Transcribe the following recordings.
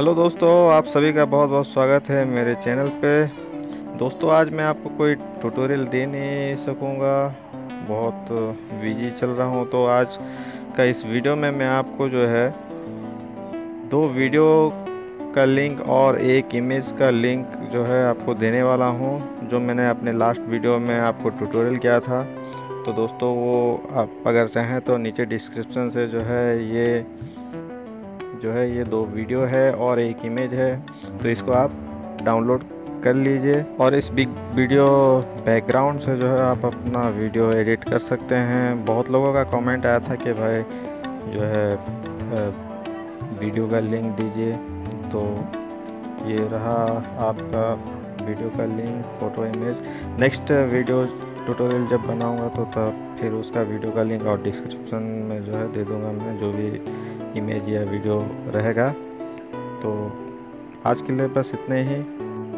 Hello दोस्तों, आप सभी का बहुत बहुत स्वागत है मेरे चैनल पे। दोस्तों, आज मैं आपको कोई ट्यूटोरियल दे नहीं सकूँगा। बहुत बिज़ी चल रहा हूँ तो आज का इस वीडियो में मैं आपको जो है दो वीडियो का लिंक और एक इमेज का लिंक जो है आपको देने वाला हूँ, जो मैंने अपने लास्ट वीडियो में आपको ट्यूटोरियल किया था। तो दोस्तों, वो आप अगर चाहें तो नीचे डिस्क्रिप्शन से जो है ये जो है, ये दो वीडियो है और एक इमेज है। तो इसको आप डाउनलोड कर लीजिए और इस बिग वीडियो बैकग्राउंड से जो है, आप अपना वीडियो एडिट कर सकते हैं। बहुत लोगों का कमेंट आया था कि भाई, जो है वीडियो का लिंक दीजिए। तो ये रहा आपका वीडियो का link photo image next video tutorial जब बनाऊँगा तो तब फिर उसका वीडियो का लिंक और डिस्क्रिप्शन में जो है, दे दूँगा मैं, जो भी इमेज या वीडियो रहेगा। तो आज के लिए बस इतने ही।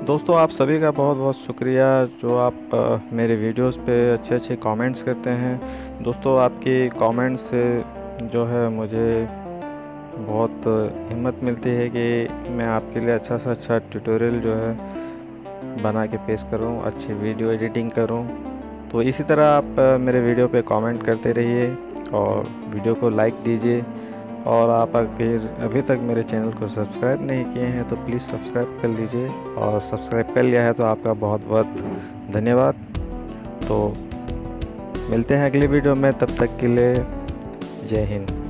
दोस्तों, आप सभी का बहुत बहुत शुक्रिया जो आप मेरे वीडियोस पे अच्छे अच्छे कमेंट्स करते हैं। दोस्तों, आपकी कमेंट्स से जो है मुझे बहुत हिम्मत मिलती है कि मैं आपके लिए अच्छा से अच्छा ट्यूटोरियल जो है बना के पेश करूँ, अच्छी वीडियो एडिटिंग करूँ। तो इसी तरह आप मेरे वीडियो पे कमेंट करते रहिए और वीडियो को लाइक दीजिए। और आप अगर अभी तक मेरे चैनल को सब्सक्राइब नहीं किए हैं तो प्लीज़ सब्सक्राइब कर लीजिए। और सब्सक्राइब कर लिया है तो आपका बहुत बहुत धन्यवाद। तो मिलते हैं अगली वीडियो में, तब तक के लिए जय हिंद।